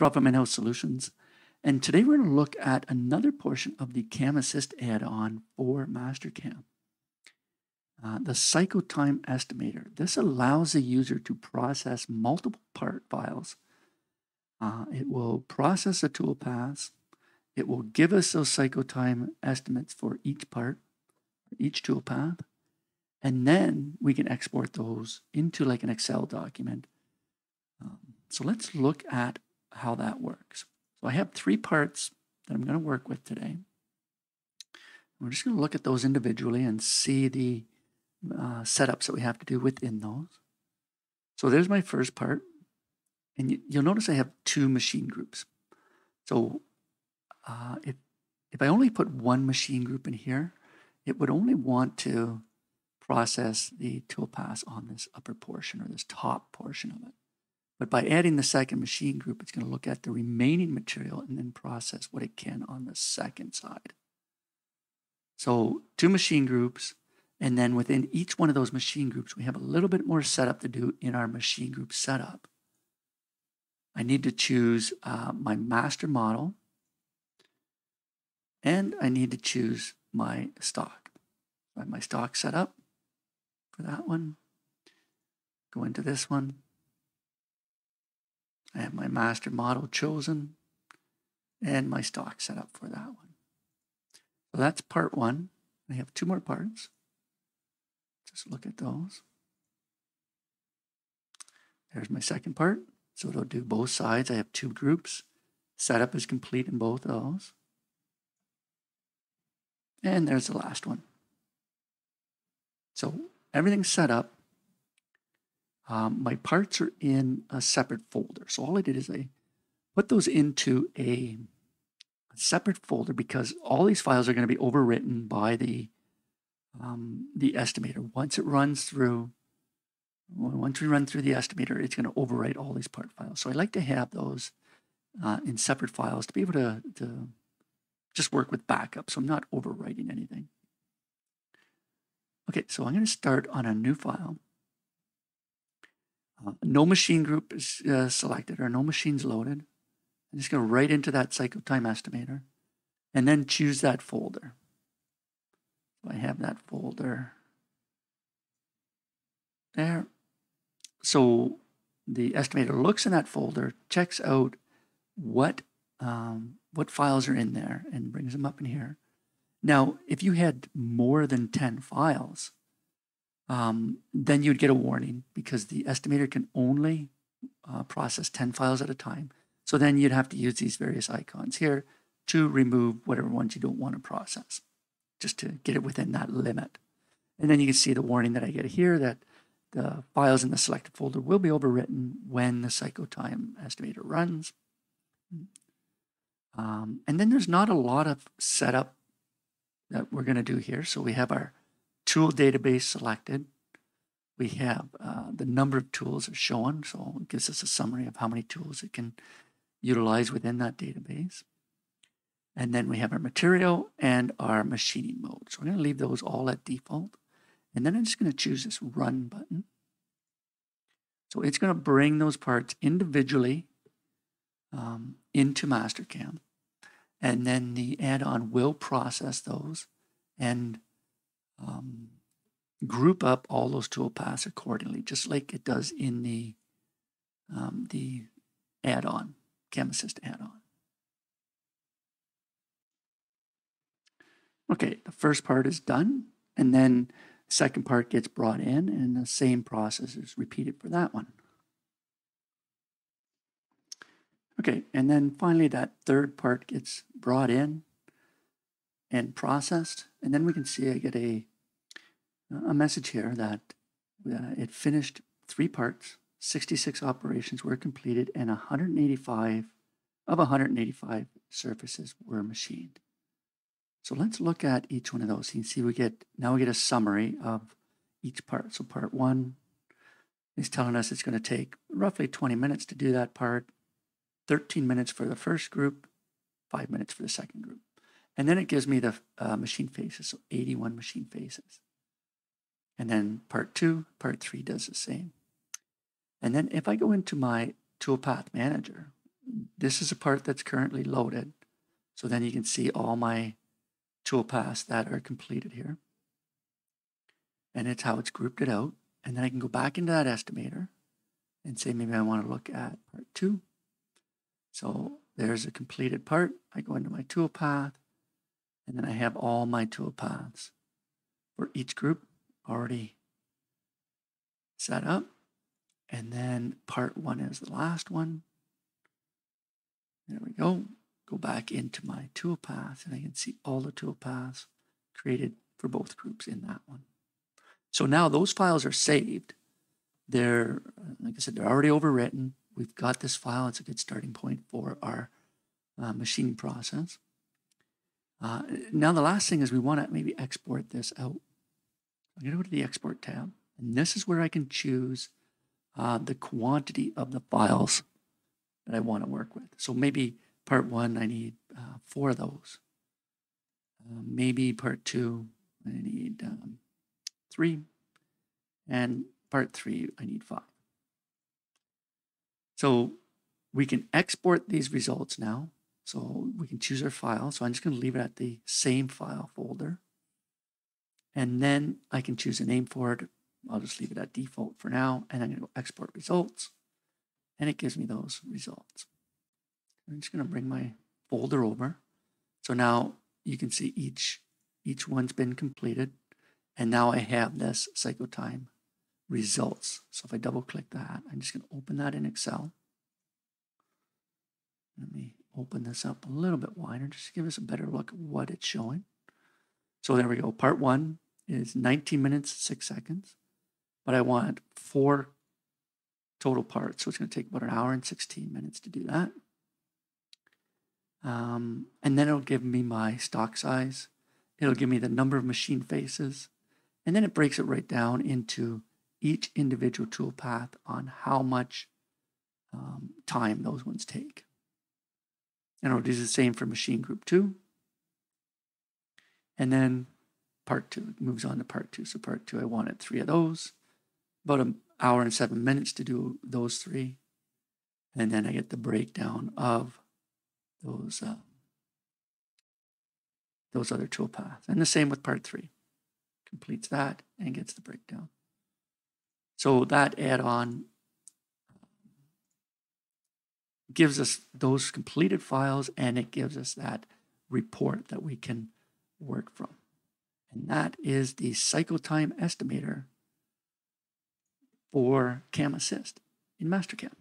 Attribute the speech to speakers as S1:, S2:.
S1: Rob from In-House Solutions. And today we're going to look at another portion of the Cam Assist add-on for Mastercam. Uh, the cycle time estimator. This allows the user to process multiple part files. Uh, it will process the tool paths. It will give us those cycle time estimates for each part, each tool path. And then we can export those into like an Excel document. Um, so let's look at how that works. So I have three parts that I'm going to work with today. We're just going to look at those individually and see the uh, setups that we have to do within those. So there's my first part. And you, will notice I have two machine groups. So uh, if, if I only put one machine group in here, it would only want to process the toolpath on this upper portion or this top portion of it. But by adding the second machine group, it's going to look at the remaining material and then process what it can on the second side. So two machine groups, and then within each one of those machine groups, we have a little bit more setup to do in our machine group setup. I need to choose uh, my master model, and I need to choose my stock. I have my stock set up for that one. Go into this one. I have my master model chosen and my stock set up for that one. So that's part one. I have two more parts. Just look at those. There's my second part. So it'll do both sides. I have two groups. Setup is complete in both of those. And there's the last one. So everything's set up. Um, my parts are in a separate folder. So all I did is I put those into a, separate folder because all these files are going to be overwritten by the um, the estimator. Once it runs through, once we run through the estimator, it's going to overwrite all these part files. So I like to have those uh, in separate files to be able to, to just work with backup. So I'm not overwriting anything. Okay, so I'm going to start on a new file. No machine group is uh, selected or no machines loaded. I'm just going to write into that cycle time estimator and then choose that folder. So I have that folder there. So the estimator looks in that folder, checks out what um, what files are in there and brings them up in here. Now, if you had more than 10 files, um, then you'd get a warning because the estimator can only uh, process 10 files at a time. So then you'd have to use these various icons here to remove whatever ones you don't want to process, just to get it within that limit. And then you can see the warning that I get here that the files in the selected folder will be overwritten when the cycle time estimator runs. Um, and then there's not a lot of setup that we're going to do here. So we have our tool database selected. We have uh, the number of tools are shown, so it gives us a summary of how many tools it can utilize within that database. And then we have our material and our machining mode. So we're going to leave those all at default. And then I'm just going to choose this Run button. So it's going to bring those parts individually um, into Mastercam. And then the add-on will process those and um, group up all those toolpaths accordingly, just like it does in the um, the add-on, Assist add-on. Okay, the first part is done, and then the second part gets brought in, and the same process is repeated for that one. Okay, and then finally that third part gets brought in and processed. And then we can see I get a, a message here that uh, it finished three parts, 66 operations were completed, and 185 of 185 surfaces were machined. So let's look at each one of those. You can see we get, now we get a summary of each part. So part one is telling us it's going to take roughly 20 minutes to do that part. 13 minutes for the first group, five minutes for the second group. And then it gives me the uh, machine faces, so 81 machine faces. And then part two, part three does the same. And then if I go into my toolpath manager, this is a part that's currently loaded. So then you can see all my toolpaths that are completed here. And it's how it's grouped it out. And then I can go back into that estimator and say maybe I want to look at part two. So there's a completed part. I go into my toolpath and then I have all my toolpaths for each group already set up. And then part one is the last one. There we go. Go back into my toolpath and I can see all the toolpaths created for both groups in that one. So now those files are saved. They're, like I said, they're already overwritten. We've got this file. It's a good starting point for our uh, machining process. Uh, now the last thing is we want to maybe export this out. I'm going to go to the export tab. And this is where I can choose uh, the quantity of the files that I want to work with. So maybe part one, I need uh, four of those. Uh, maybe part two, I need um, three. And part three, I need five. So we can export these results now. So we can choose our file. So I'm just going to leave it at the same file folder. And then I can choose a name for it. I'll just leave it at default for now. And I'm going to go export results. And it gives me those results. I'm just going to bring my folder over. So now you can see each, each one's been completed. And now I have this cycle time results. So if I double click that, I'm just going to open that in Excel. Let me open this up a little bit wider just to give us a better look at what it's showing. So there we go. Part one is 19 minutes, six seconds, but I want four total parts. So it's going to take about an hour and 16 minutes to do that. Um, and then it'll give me my stock size. It'll give me the number of machine faces. And then it breaks it right down into each individual tool path on how much um, time those ones take. And it'll do the same for machine group two. And then part two moves on to part two. So part two, I wanted three of those, about an hour and seven minutes to do those three. And then I get the breakdown of those uh, those other tool paths. And the same with part three. Completes that and gets the breakdown. So that add-on gives us those completed files and it gives us that report that we can work from. And that is the cycle time estimator for CAM Assist in Mastercam.